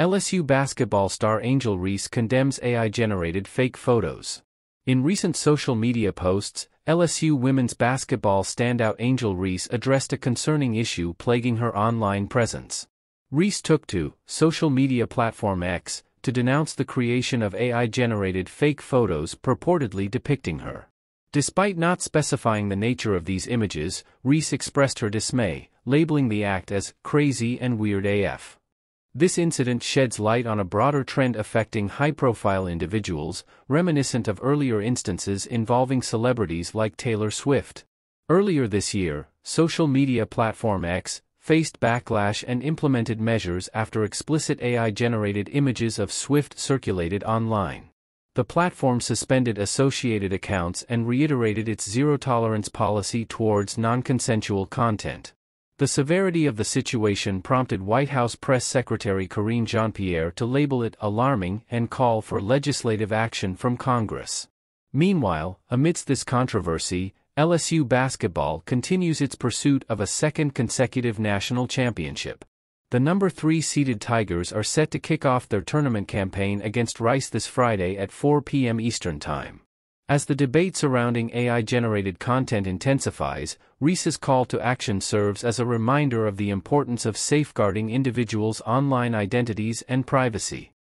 LSU basketball star Angel Reese condemns AI-generated fake photos. In recent social media posts, LSU women's basketball standout Angel Reese addressed a concerning issue plaguing her online presence. Reese took to social media platform X to denounce the creation of AI-generated fake photos purportedly depicting her. Despite not specifying the nature of these images, Reese expressed her dismay, labeling the act as crazy and weird AF. This incident sheds light on a broader trend affecting high-profile individuals, reminiscent of earlier instances involving celebrities like Taylor Swift. Earlier this year, social media platform X faced backlash and implemented measures after explicit AI-generated images of Swift circulated online. The platform suspended associated accounts and reiterated its zero-tolerance policy towards non-consensual content. The severity of the situation prompted White House Press Secretary Karine Jean-Pierre to label it alarming and call for legislative action from Congress. Meanwhile, amidst this controversy, LSU basketball continues its pursuit of a second consecutive national championship. The number 3 seeded Tigers are set to kick off their tournament campaign against Rice this Friday at 4 p.m. Eastern Time. As the debate surrounding AI-generated content intensifies, Reese's call to action serves as a reminder of the importance of safeguarding individuals' online identities and privacy.